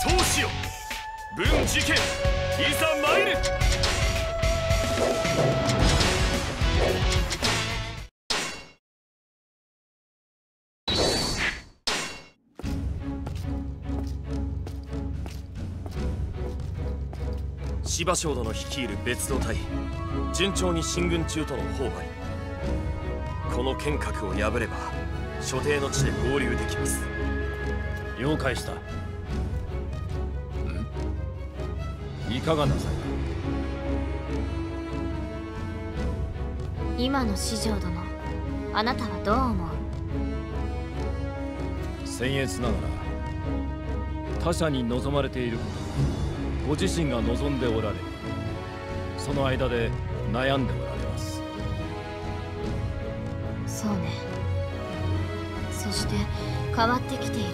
闘志よ。文事件いざ参る。芝生殿率いる別動隊順調に進軍中との報がこの剣閣を破れば所定の地で合流できます。了解した。かがなさい。今の四条殿あなたはどう思う？僭越ながら他者に望まれていることご自身が望んでおられその間で悩んでおられます。そうね。そして変わってきている。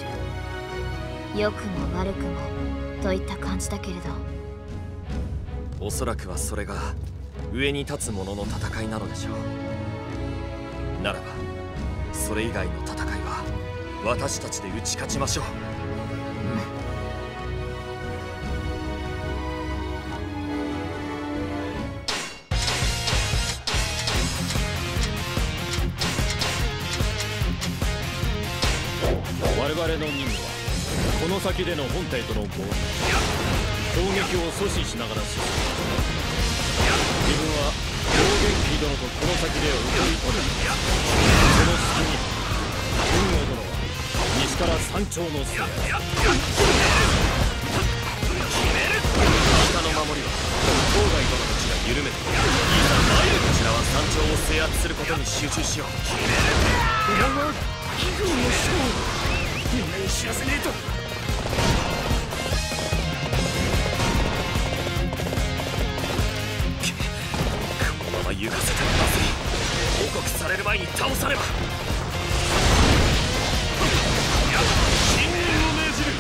良くも悪くもといった感じだけれどおそらくはそれが上に立つ者の戦いなのでしょう。ならばそれ以外の戦いは私たちで打ち勝ちましょう。我々の任務はこの先での本体との合流。攻撃を阻止しながら進む自分は上元気殿とこの先で送り取るその隙に文王殿は西から山頂のせい北の守りは郊外殿たちが緩めていざ参るこちらは山頂を制圧することに集中しよう俺は気分の将みんなに知らせねえとこのまま行かせてはまずい報告される前に倒さねば。信任を命じる。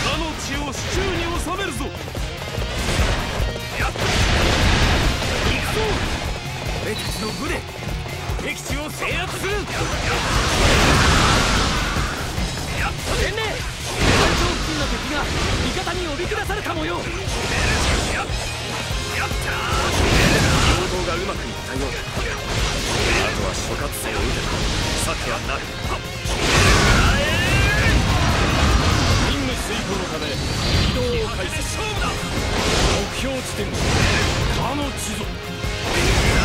他の血を手中に収めるぞ。やっ行くぞ。俺たちの部で敵地を制圧する。やっ天命。山頂付近の敵が味方におびき出された模様。行動がうまくいったようだあとは諸葛星を打てばさ策はなる。任務遂行のため移動を開始。目標地点。は他の地蔵。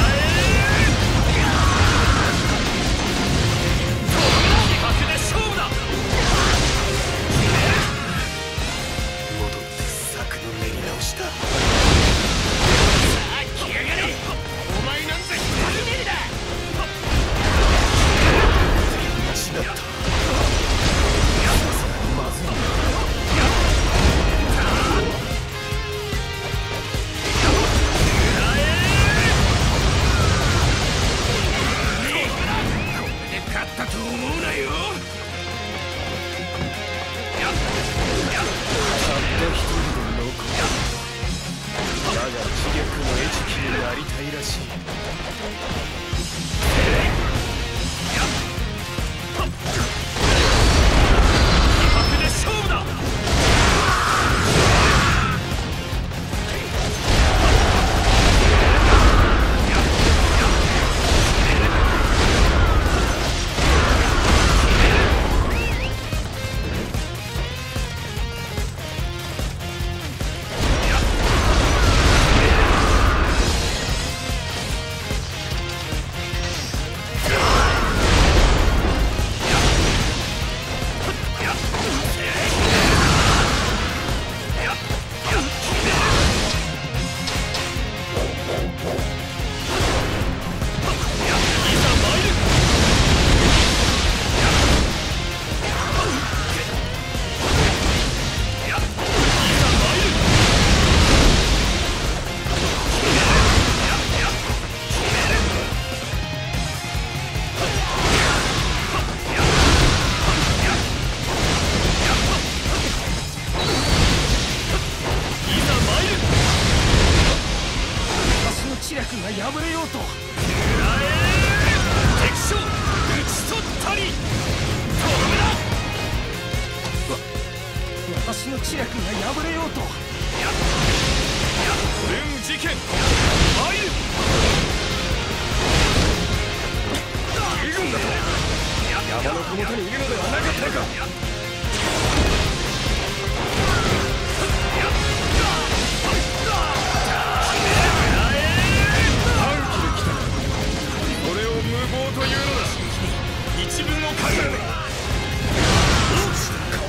策が破れようと。敵将討ち取ったり。私の知略が破れようと。やや事件参る軍だと山の麓にいるのではなかったか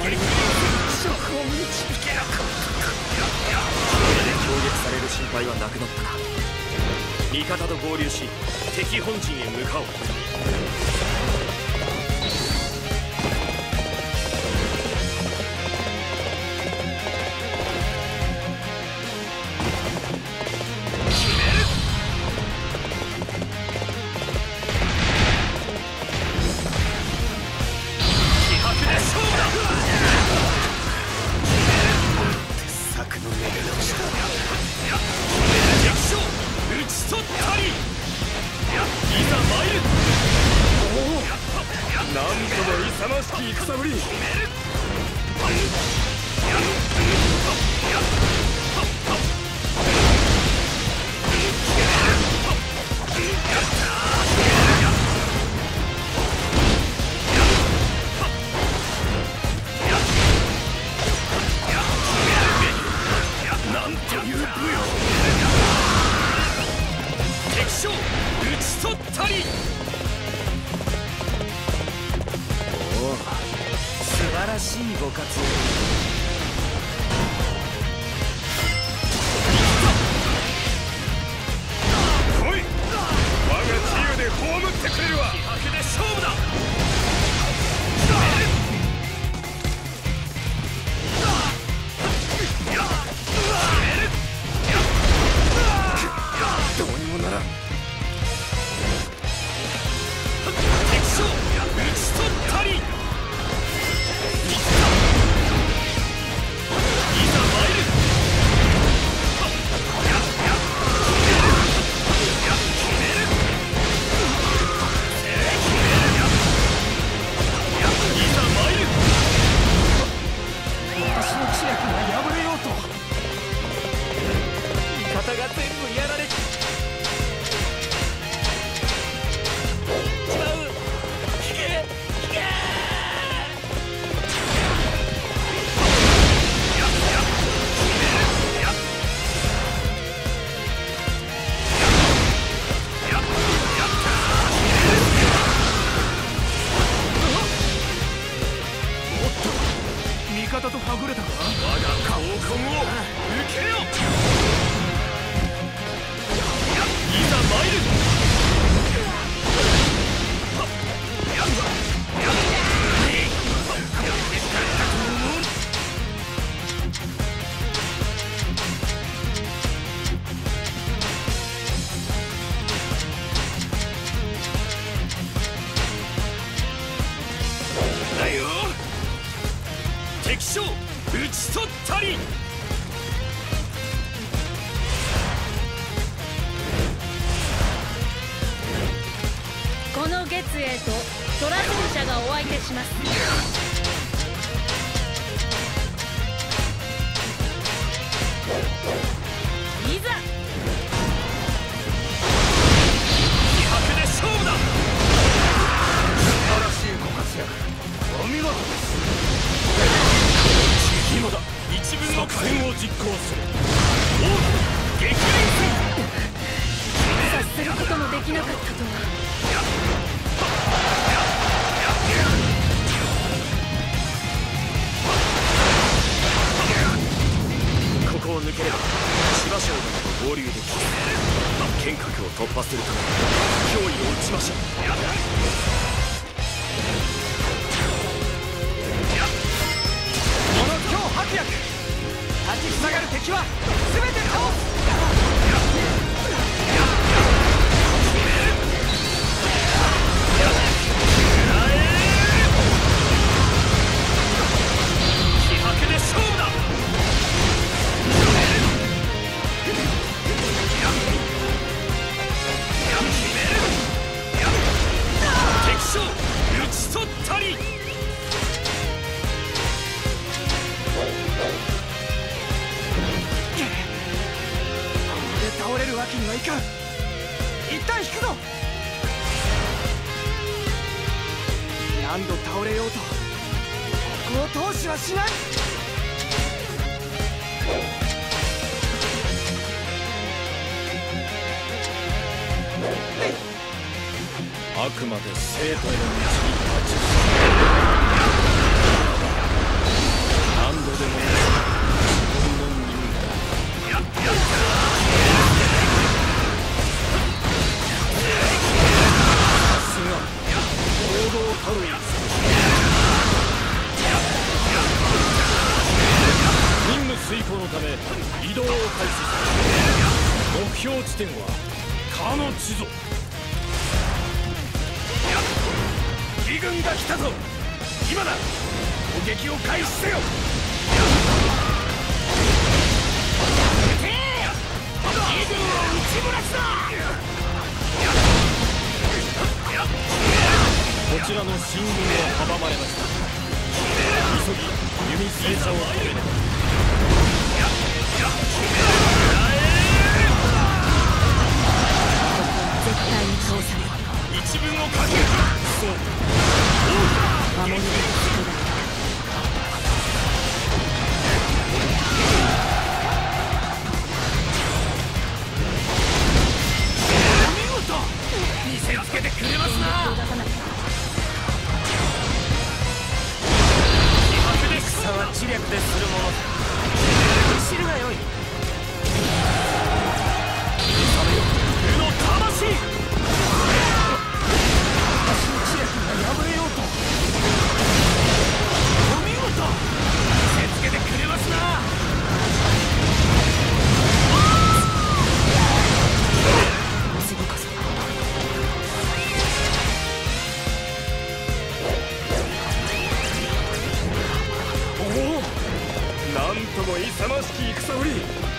これで攻撃される心配はなくなった味方と合流し敵本陣へ向かおう。をかけ守も勇ましき戦ぶり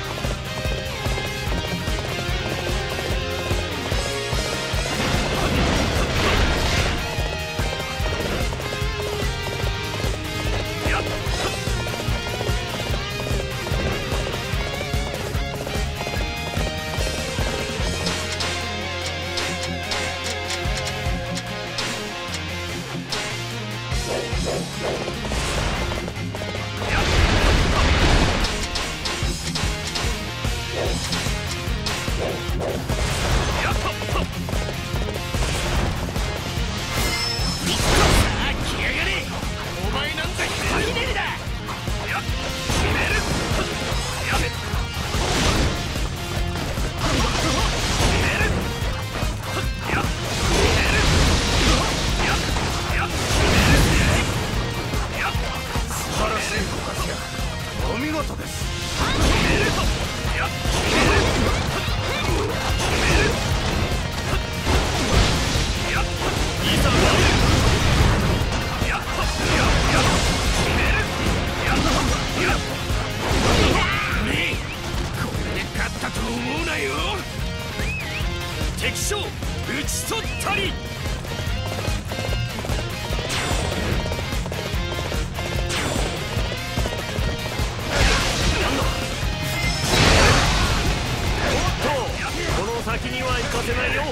せないよ。こ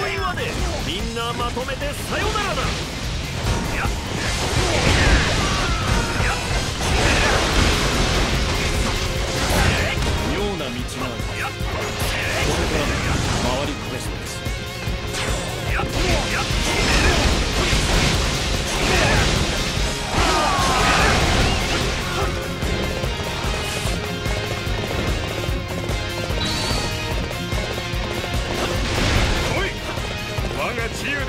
の岩でみんなまとめてさよならだ。やっ。妙な道があるこれからも回り込めそうです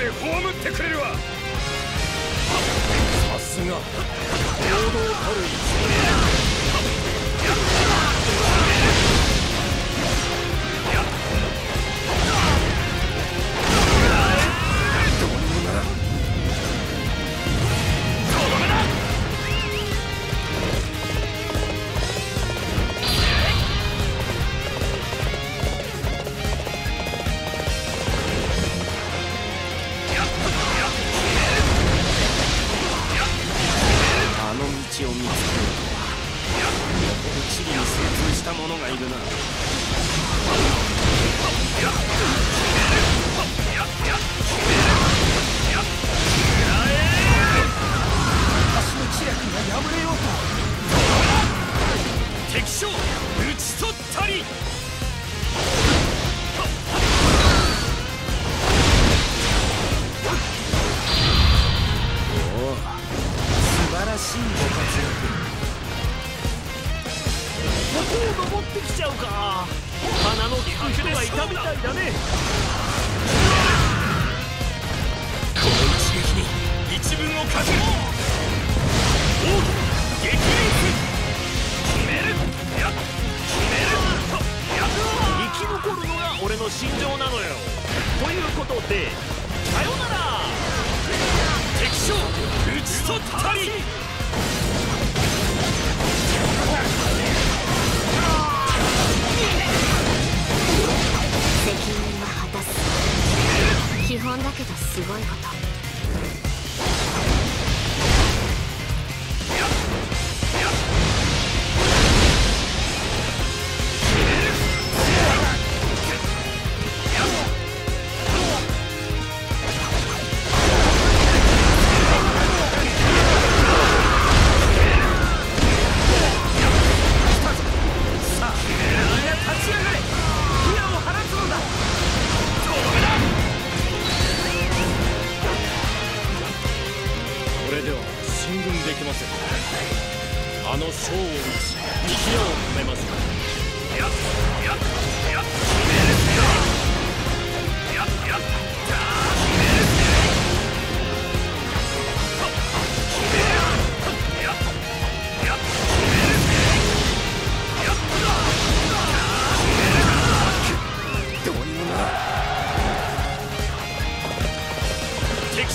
で葬ってくれるわ。さすが。堂々たる一だらしいご活躍。ここを登ってきちゃうか。鼻の利く人がいたみたいだね。この一撃に一分をかける。奥義激烈。決める。やっ決める。とやっ生き残るのが俺の信条なのよ。ということでさよなら。敵将ち取ったり責任は果たす。基本だけどすごいこと。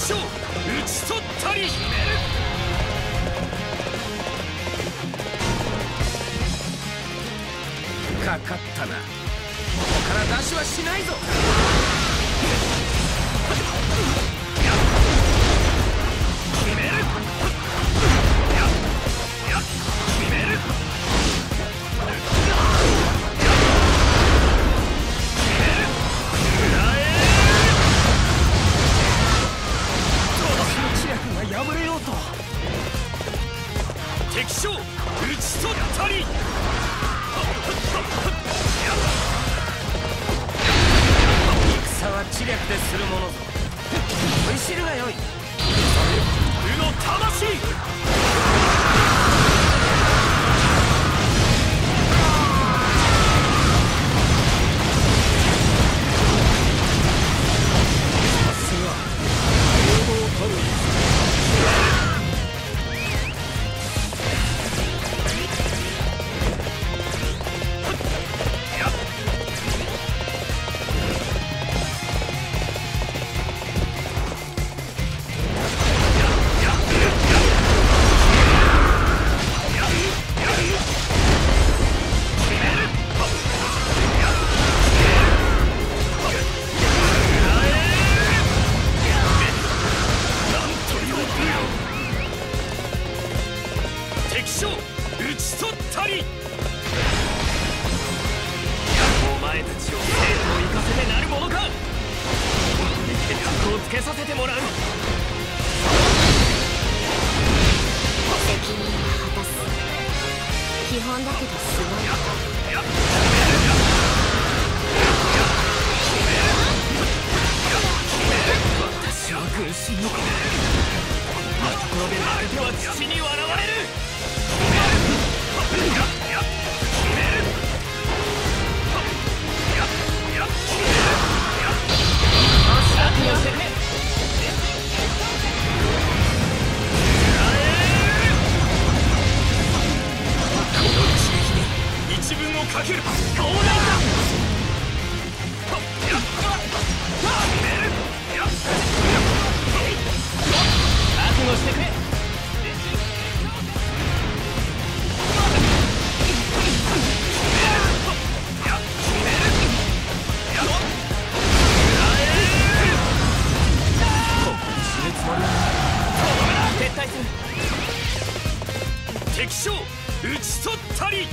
将討ち取ったり決める。かかったな。ここから出しはしないぞ。敵将討ち取ったり。お前たちを生徒を行かせてなるものか。決着をつけさせてもらう。責任は果たす基本だけどすごいこと私は軍神の子こんなところで負けては父に笑われる。かける号内だはっやっ決めるやっ覚悟してくれ。敵将討ち取ったり。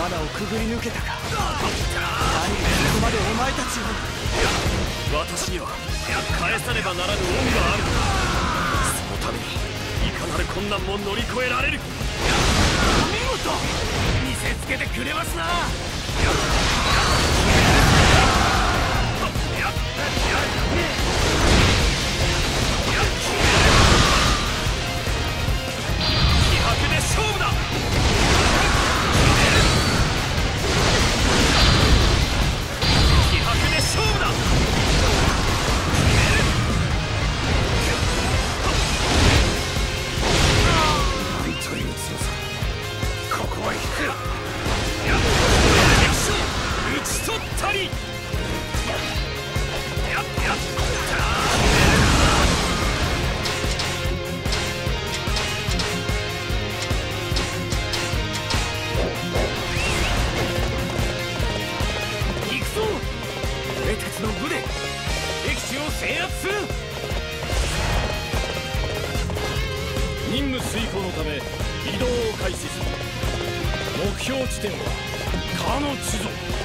罠をくぐり抜けたか。何がここまでお前たちを。私には返さねばならぬ恩がある。そのためにいかなる困難も乗り越えられる。見事けてくれますな。ため移動を開始する。目標地点はかの地蔵。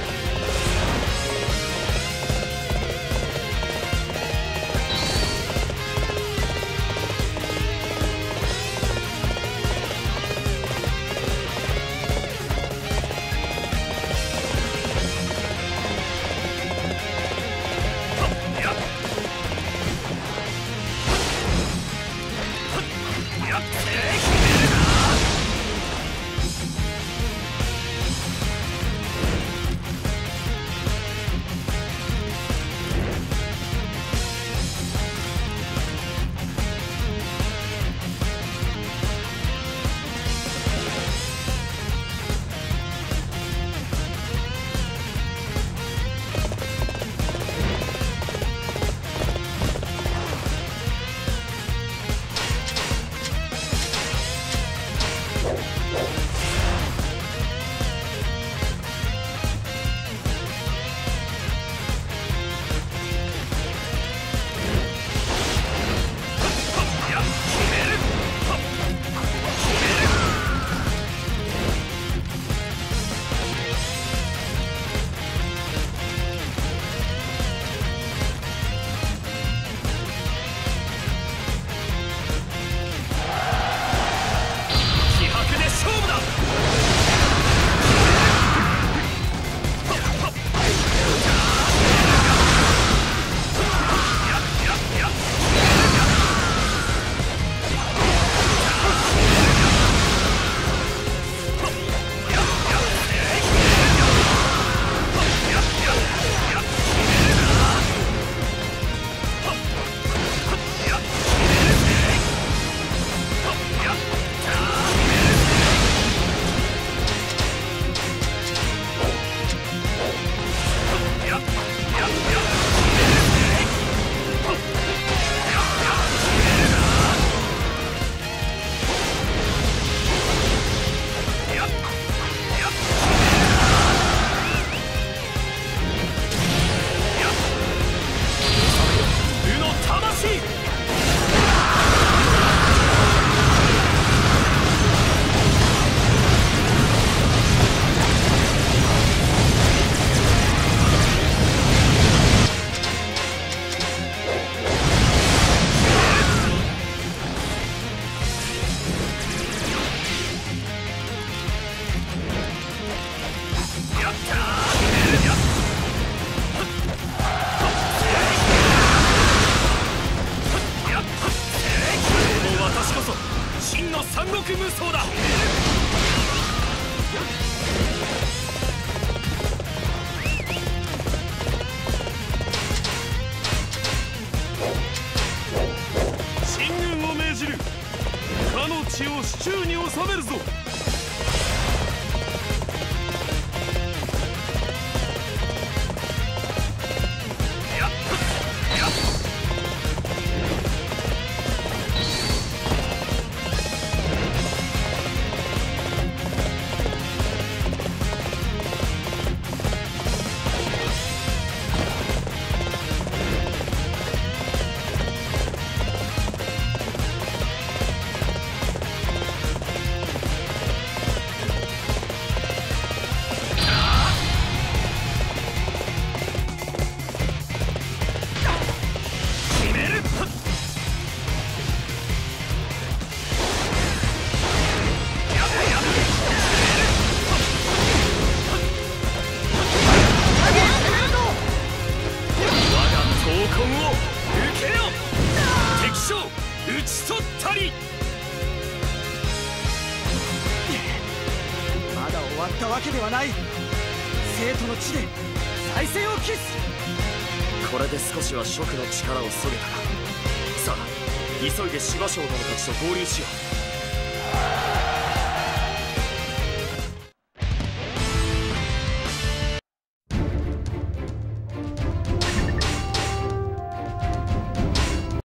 宙に収めるぞ。急いで芝生殿たちと合流しよう。